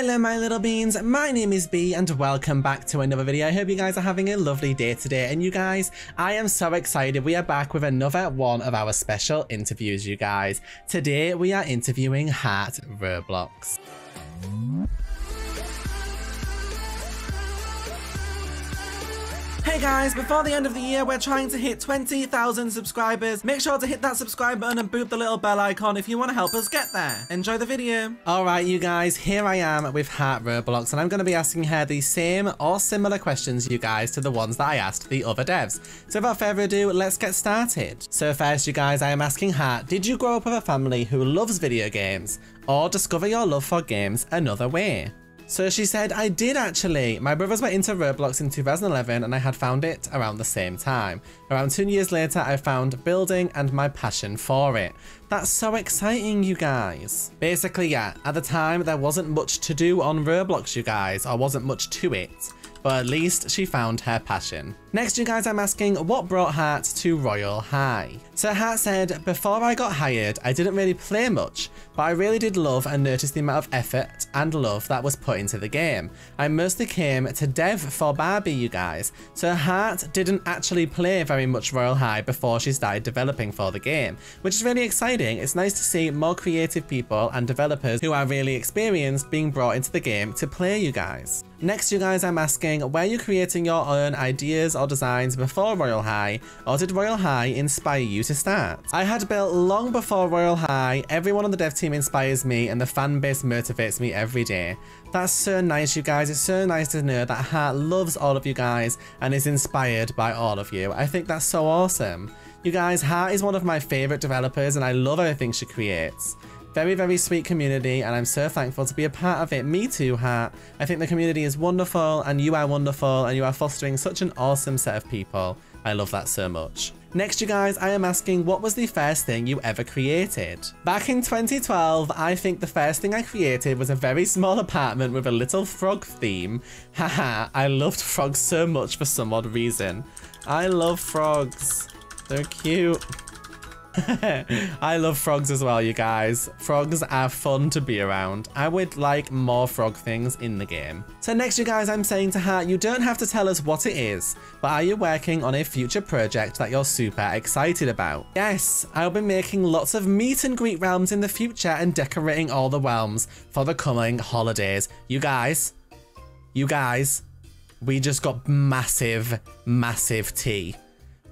Hello my little beans, my name is Bea and welcome back to another video. I hope you guys are having a lovely day today and you guys, I am so excited we are back with another one of our special interviews you guys. Today we are interviewing Harht Roblox. Hey guys, before the end of the year, we're trying to hit 20,000 subscribers. Make sure to hit that subscribe button and boop the little bell icon if you want to help us get there. Enjoy the video. Alright, you guys, here I am with Harht Roblox, and I'm going to be asking her the same or similar questions, you guys, to the ones that I asked the other devs. So without further ado, let's get started. So first, you guys, I am asking Harht, did you grow up with a family who loves video games? Or discover your love for games another way? So she said, I did actually. My brothers were into Roblox in 2011 and I had found it around the same time. Around two years later, I found building and my passion for it. That's so exciting, you guys. Basically, yeah, at the time, there wasn't much to do on Roblox, you guys, or wasn't much to it but at least she found her passion. Next, you guys, I'm asking what brought Harht to Royale High? So Harht said, before I got hired, I didn't really play much, but I really did love and notice the amount of effort and love that was put into the game. I mostly came to dev for Barbie, you guys, so Harht didn't actually play very much Royale High before she started developing for the game, which is really exciting. It's nice to see more creative people and developers who are really experienced being brought into the game to play you guys. Next, you guys, I'm asking, were you creating your own ideas or designs before Royale High, or did Royale High inspire you to start? I had built long before Royale High, everyone on the dev team inspires me, and the fan base motivates me every day. That's so nice, you guys. It's so nice to know that Harht loves all of you guys and is inspired by all of you. I think that's so awesome. You guys, Harht is one of my favorite developers and I love everything she creates. Very, very sweet community, and I'm so thankful to be a part of it. Me too, Harht. I think the community is wonderful, and you are wonderful, and you are fostering such an awesome set of people. I love that so much. Next, you guys, I am asking what was the first thing you ever created? Back in 2012, I think the first thing I created was a very small apartment with a little frog theme. Haha, I loved frogs so much for some odd reason. I love frogs. They're cute. I love frogs as well, you guys. Frogs are fun to be around. I would like more frog things in the game. So next, you guys, I'm saying to her, you don't have to tell us what it is, but are you working on a future project that you're super excited about? Yes, I'll be making lots of meet and greet realms in the future and decorating all the realms for the coming holidays. You guys, you guys, we just got massive, massive tea.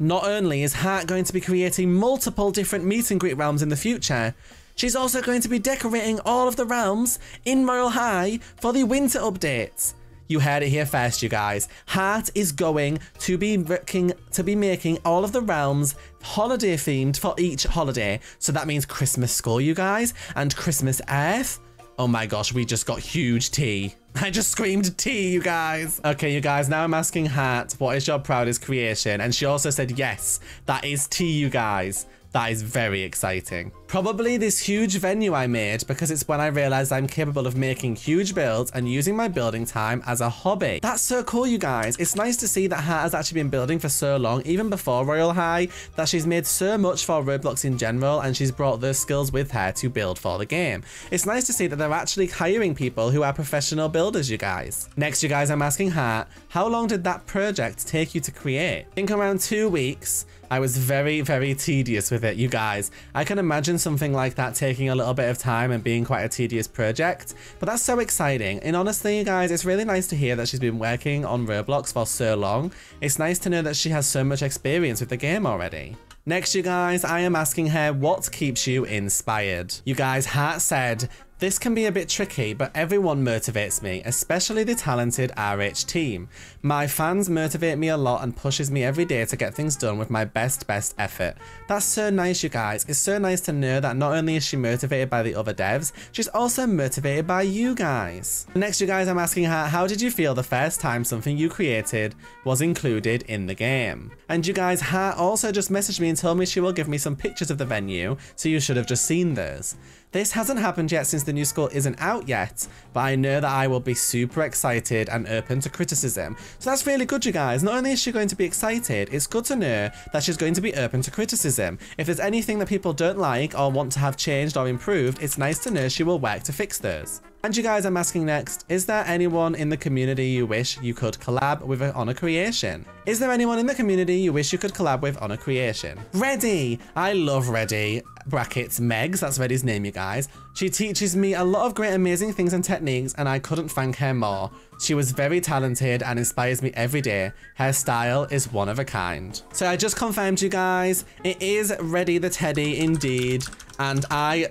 Not only is Harht going to be creating multiple different meet and greet realms in the future, she's also going to be decorating all of the realms in Royale High for the winter updates. You heard it here first, you guys. Harht is going to be making, to be making all of the realms holiday themed for each holiday. So that means Christmas School, you guys, and Christmas Earth. Oh my gosh, we just got huge tea. I just screamed tea, you guys. Okay, you guys, now I'm asking Harht, what is your proudest creation? And she also said, yes, that is tea, you guys. That is very exciting. Probably this huge venue I made because it's when I realized I'm capable of making huge builds and using my building time as a hobby. That's so cool, you guys. It's nice to see that Harht has actually been building for so long, even before Royale High, that she's made so much for Roblox in general and she's brought those skills with her to build for the game. It's nice to see that they're actually hiring people who are professional builders, you guys. Next, you guys, I'm asking Harht, how long did that project take you to create? I think around two weeks. I was very, very tedious with it, you guys. I can imagine something like that taking a little bit of time and being quite a tedious project, but that's so exciting. And honestly, you guys, it's really nice to hear that she's been working on Roblox for so long. It's nice to know that she has so much experience with the game already. Next, you guys, I am asking her what keeps you inspired. You guys, Harht said, this can be a bit tricky, but everyone motivates me, especially the talented RH team. My fans motivate me a lot and pushes me every day to get things done with my best, best effort. That's so nice, you guys. It's so nice to know that not only is she motivated by the other devs, she's also motivated by you guys. Next, you guys, I'm asking her, how did you feel the first time something you created was included in the game? And you guys, her also just messaged me and told me she will give me some pictures of the venue, so you should have just seen those. This hasn't happened yet since the new school isn't out yet, but I know that I will be super excited and open to criticism. So that's really good, you guys. Not only is she going to be excited, it's good to know that she's going to be open to criticism. If there's anything that people don't like or want to have changed or improved, it's nice to know she will work to fix those. And you guys, I'm asking next, is there anyone in the community you wish you could collab with on a creation? Is there anyone in the community you wish you could collab with on a creation? Ready! I love Ready. Brackets Megs, that's Ready's name, you guys. She teaches me a lot of great amazing things and techniques and I couldn't thank her more. She was very talented and inspires me every day. Her style is one of a kind. So I just confirmed you guys, it is Ready the Teddy indeed. And I...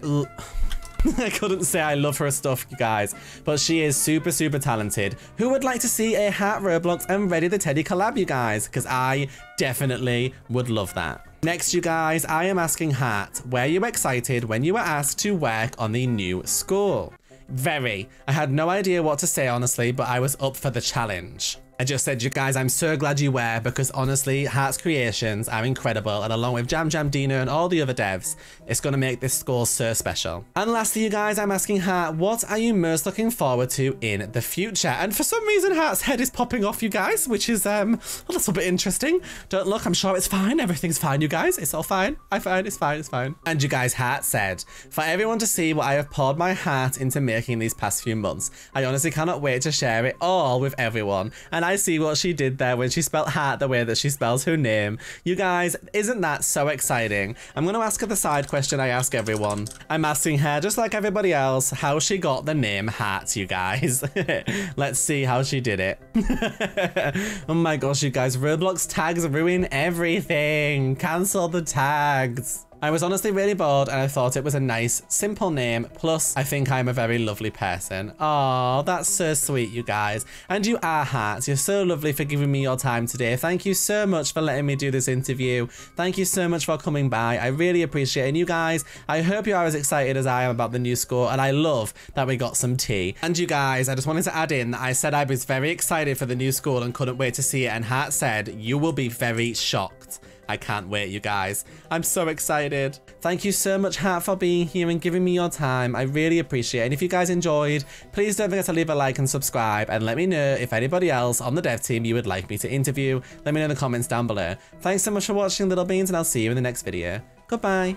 I couldn't say I love her stuff, you guys, but she is super, super talented. Who would like to see a Harht Roblox and Ready the Teddy collab, you guys? Because I definitely would love that. Next, you guys, I am asking Harht, were you excited when you were asked to work on the new school? Very. I had no idea what to say, honestly, but I was up for the challenge. I just said, you guys, I'm so glad you were because honestly, Harht's creations are incredible and along with Jam Jam Dino and all the other devs, it's going to make this score so special. And lastly, you guys, I'm asking Harht, what are you most looking forward to in the future? And for some reason, Harht's head is popping off, you guys, which is um, a little bit interesting. Don't look, I'm sure it's fine. Everything's fine, you guys. It's all fine. I find it's fine, it's fine. And you guys, Harht said, for everyone to see what I have poured my heart into making these past few months, I honestly cannot wait to share it all with everyone. And I see what she did there when she spelled hat the way that she spells her name. You guys, isn't that so exciting? I'm going to ask her the side question I ask everyone. I'm asking her, just like everybody else, how she got the name Harht, you guys. Let's see how she did it. oh my gosh, you guys, Roblox tags ruin everything. Cancel the tags. I was honestly really bored and I thought it was a nice, simple name. Plus, I think I'm a very lovely person. Oh, that's so sweet, you guys. And you are Hearts. You're so lovely for giving me your time today. Thank you so much for letting me do this interview. Thank you so much for coming by. I really appreciate it. And you guys, I hope you are as excited as I am about the new score. And I love that we got some tea. And you guys, I just wanted to add in that I said I was very excited for the new school and couldn't wait to see it. And Harht said, you will be very shocked. I can't wait, you guys. I'm so excited. Thank you so much, Harht, for being here and giving me your time. I really appreciate it. And if you guys enjoyed, please don't forget to leave a like and subscribe and let me know if anybody else on the dev team you would like me to interview. Let me know in the comments down below. Thanks so much for watching, Little Beans, and I'll see you in the next video. Goodbye.